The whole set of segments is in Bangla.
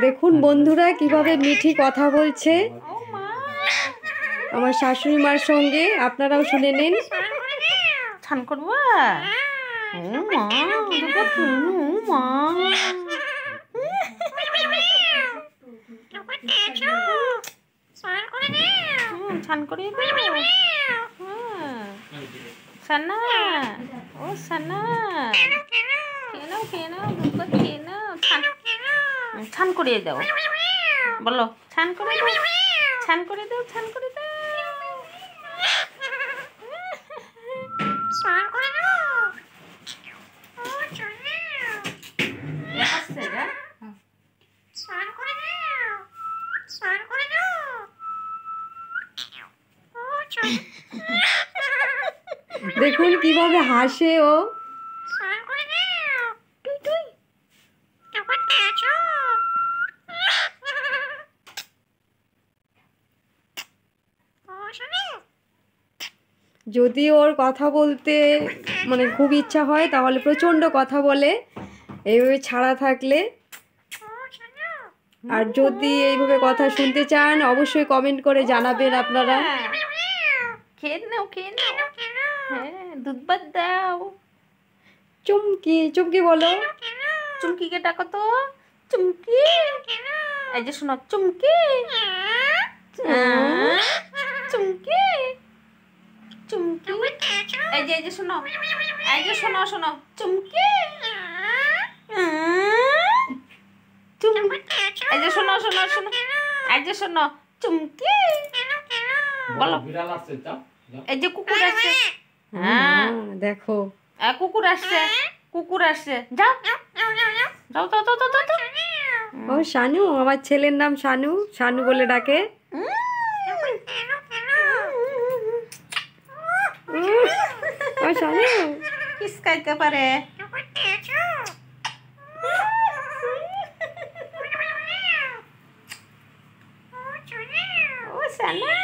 দেখুন বন্ধুরা কীভাবে মিঠি কথা বলছে। আমার শাশুড়ি মার সঙ্গে আপনারাও শুনে নিন। ছান করবা? ও মা কেন মা। হুম, করে। সানা ও সানা কেন কেন কেন ছান করিয়ে দাও। বলো, ছান করে দাও। ছান করে দাও, ছান করে দাও। দেখুন কীভাবে হাসে ও। যদি ওর কথা বলতে মানে খুব ইচ্ছা হয় তাহলে প্রচণ্ড কথা বলে। এইভাবে ছাড়া থাকলে। আর যদি এইভাবে কথা শুনতে চান অবশ্যই কমেন্ট করে জানাবেন আপনারা। খেয়ে নাও খেয়ে নাও। হ্যাঁ দুধ দাও। চুমকি চুমকি বলো। চুমকিকে ডাকো তো। চুমকি। এই যে শোনো চুমকি। চুমকি। এই যে এই যে শোনো। এই যে শোনো শোনো। চুমকি। এই যে শোনো শোনো শোনো। এই যে শোনো। চুমকি। বলো। বিড়াল আসছে যাও যাও। এই যে কুকুর আসছে। হ্যাঁ। হ্যাঁ, দেখো। আ, কুকুর আসছে। কুকুর আসছে। যাও। যাও যাও যাও যাও যাও যাও। ও শানু আমার ছেলের নাম শানু। শানু বলে ডাকে ও শানু কিসকাইতে পারে ও সানা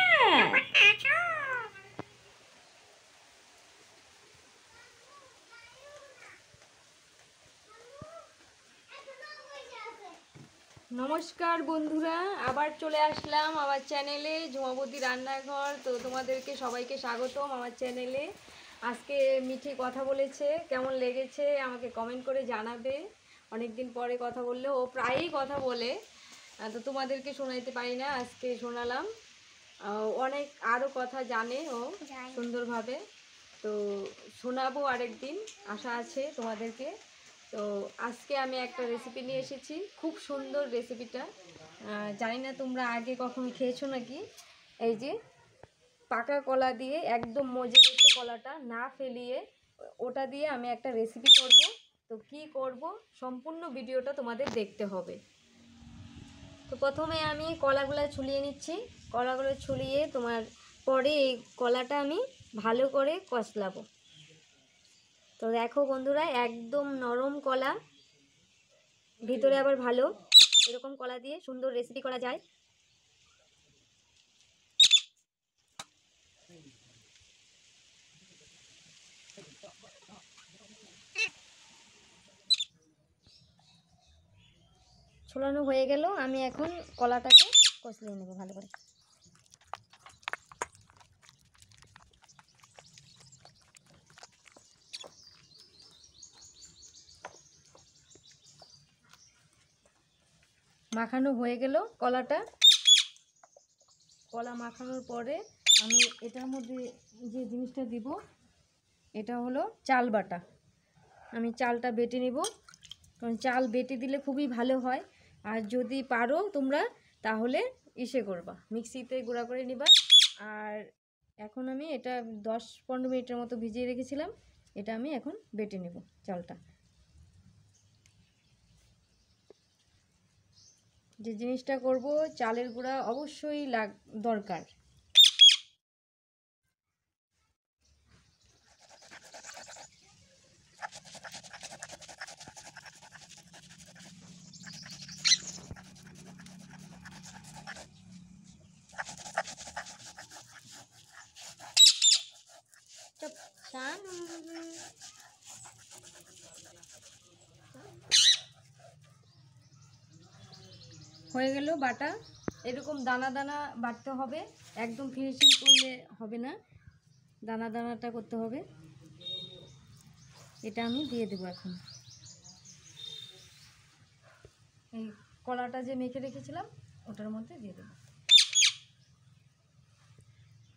নমস্কার বন্ধুরা। আবার চলে আসলাম আমার চ্যানেলে ঝুমাবতী রান্নাঘর। তো তোমাদেরকে সবাইকে স্বাগতম আমার চ্যানেলে। আজকে মিঠি কথা বলেছে কেমন লেগেছে আমাকে কমেন্ট করে জানাবে। অনেক দিন পরে কথা বললে ও প্রায়ই কথা বলে। তো তোমাদেরকে শোনাইতে পারি না আজকে শোনালাম। অনেক আরও কথা জানে ও সুন্দরভাবে। তো শোনাবো আরেকদিন আশা আছে তোমাদেরকে। তো আজকে আমি একটা রেসিপি নিয়ে এসেছি খুব সুন্দর রেসিপিটা জানি না তোমরা আগে কখনো খেয়েছো নাকি? এই যে পাকা কলা দিয়ে, একদম মজে গেছে কলাটা, না ফেলিয়ে ওটা দিয়ে আমি একটা রেসিপি করব। তো কি করব? সম্পূর্ণ ভিডিওটা তোমাদের দেখতে হবে। তো প্রথমে আমি কলাগুলো ছুলিয়ে নিচ্ছি। কলাগুলো ছুলিয়ে তোমার পরে এই কলাটা আমি ভালো করে কষলাবো। তো দেখো বন্ধুরা, একদম নরম কলা। ভিতরে আবার ভালো। এরকম কলা দিয়ে সুন্দর রেসিপি করা যায়। ছোলানো হয়ে গেল, আমি এখন কলাটাকে কষলিয়ে নেব ভালো করে। মাখানো হয়ে গেল কলাটা। কলা মাখানোর পরে আমি এটার মধ্যে যে জিনিসটা দিব, এটা হলো চাল বাটা। আমি চালটা বেটে নেব, কারণ চাল বেটে দিলে খুবই ভালো হয়। আর যদি পারো তোমরা, তাহলে ইসে করবা। মিক্সিতে গুঁড়া করে নিবা। আর এখন আমি এটা দশ পনেরো মিনিটের মতো ভিজিয়ে রেখেছিলাম। এটা আমি এখন বেটে নেব চালটা। যে জিনিসটা করব, চালের গুঁড়া অবশ্যই লাগ, দরকার চুপ, শানু। হয়ে গেল বাটা। এরকম দানা দানা বাটতে হবে। একদম ফিনিশিং করলে হবে না। দানা দানাটা করতে হবে। এটা আমি দিয়ে দেবো এখন। এই কলাটা যে মেখে রেখেছিলাম, ওটার মধ্যে দিয়ে দেবো।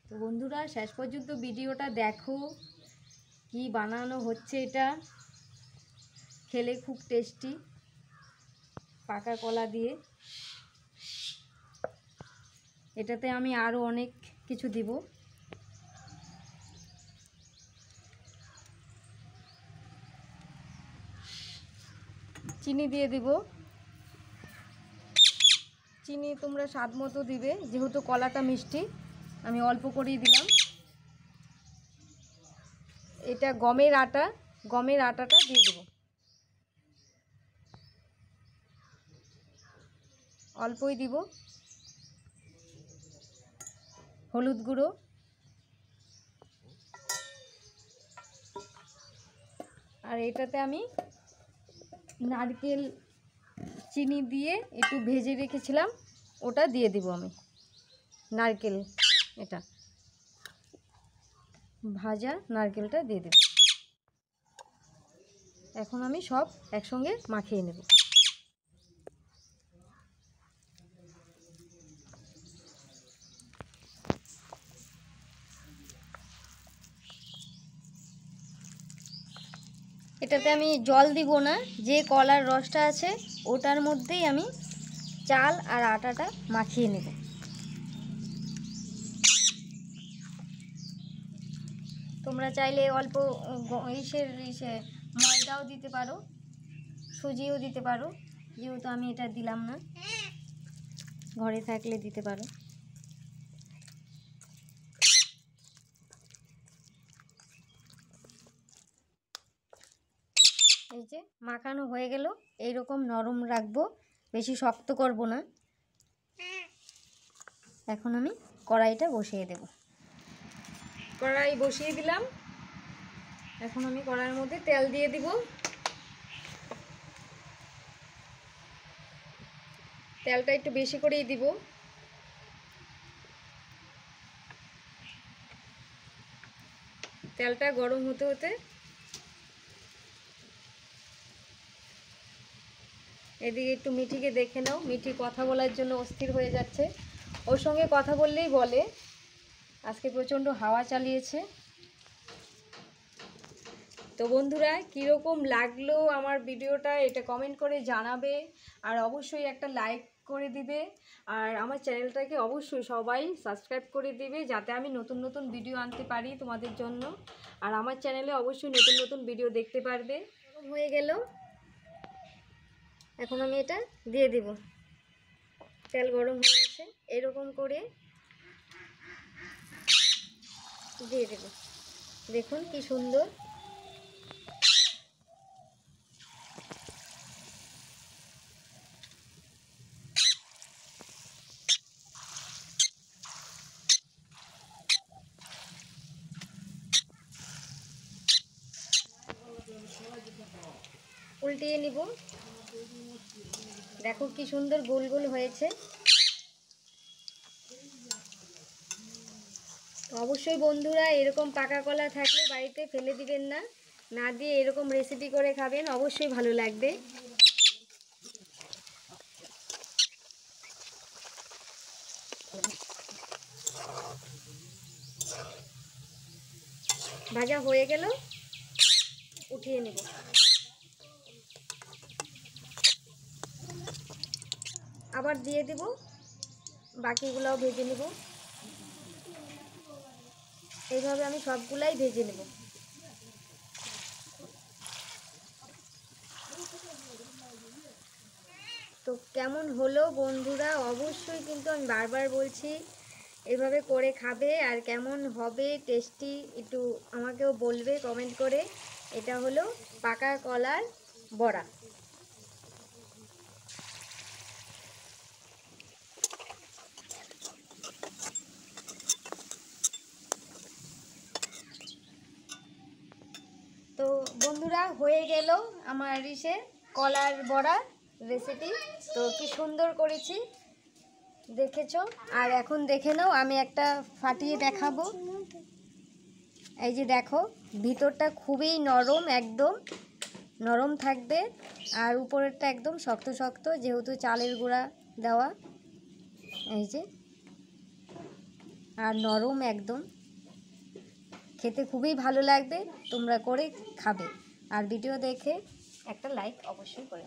তো বন্ধুরা, শেষ পর্যন্ত ভিডিওটা দেখো। কি বানানো হচ্ছে এটা? খেলে খুব টেস্টি। পাকা কলা দিয়ে। এটাতে আমি আরও অনেক কিছু দিব। চিনি দিয়ে দিব। চিনি তোমরা স্বাদ মতো দিবে, যেহেতু কলাটা মিষ্টি, আমি অল্প করেই দিলাম। এটা গমের আটা, গমের আটাটা দিয়ে দেবো। অল্পই দিব। হলুদ গুঁড়ো। আর এটাতে আমি নারকেল চিনি দিয়ে একটু ভেজে রেখেছিলাম, ওটা দিয়ে দিব আমি। নারকেল এটা। ভাজা নারকেলটা দিয়ে দেব। এখন আমি সব একসঙ্গে মাখিয়ে নেব। এটাতে আমি জল দিব না, যে কলার রসটা আছে ওটার মধ্যেই আমি চাল আর আটাটা মাখিয়ে নেব। তোমরা চাইলে অল্প ইসের, ইসে, ময়দাও দিতে পারো, সুজিও দিতে পারো, যেহেতু আমি এটা দিলাম না। ঘরে থাকলে দিতে পারো। এই যে মাখানো হয়ে গেল, এইরকম নরম রাখব, বেশি শক্ত করব না। এখন আমি কড়াইটা বসিয়ে দেব। কড়াই বসিয়ে দিলাম। এখন আমি কড়াইয়ের মধ্যে তেল দিয়ে দিব। তেলটা একটু বেশি করেই দিব। তেলটা গরম হতে হতে এদিকে একটু মিঠিকে দেখে নাও। মিঠি কথা বলার জন্য অস্থির হয়ে যাচ্ছে। ওর সঙ্গে কথা বললেই বলে। আজকে প্রচণ্ড হাওয়া চালিয়েছে। তো বন্ধুরা, কীরকম লাগল আমার ভিডিওটা এটা কমেন্ট করে জানাবে আর অবশ্যই একটা লাইক করে দিবে। আর আমার চ্যানেলটাকে অবশ্যই সবাই সাবস্ক্রাইব করে দিবে যাতে আমি নতুন নতুন ভিডিও আনতে পারি তোমাদের জন্য। আর আমার চ্যানেলে অবশ্যই নতুন নতুন ভিডিও দেখতে পারবে। হয়ে গেল। এখন আমি এটা দিয়ে দিব। তেল গরম হয়ে গেছে। এরকম করে দিয়ে দেব। দেখুন কি সুন্দর। উল্টিয়ে নিব। দেখো কি সুন্দর গোল গোল হয়েছে। অবশ্যই বন্ধুরা, এরকম পাকা কলা থাকলে বাড়িতে ফেলে দিবেন না। না দিয়ে এরকম রেসিপি করে খাবেন, অবশ্যই ভালো লাগবে। ভাজা হয়ে গেল, উঠিয়ে নেব। আবার দিয়ে দেব, বাকিগুলোও ভেজে নেব। এইভাবে আমি সবগুলাই ভেজে নেব। তো কেমন হলো বন্ধুরা? অবশ্যই কিন্তু আমি বারবার বলছি, এভাবে করে খাবে আর কেমন হবে টেস্টি একটু আমাকেও বলবে কমেন্ট করে। এটা হলো পাকা কলার বড়া তো বন্ধুরা, হয়ে গেল আমার ইসে কলার বড়া রেসিপি তো কি সুন্দর করেছি, দেখেছ? আর এখন দেখে নাও, আমি একটা ফাটিয়ে দেখাবো। এই যে দেখো, ভিতরটা খুবই নরম একদম, নরম থাকবে, আর উপরেরটা একদম শক্ত শক্ত, যেহেতু চালের গুঁড়া দেওয়া। এই যে, আর নরম একদম। খেতে খুবই ভালো লাগবে, তোমরা করে খাবে। আর ভিডিও দেখে একটা লাইক অবশ্যই করে।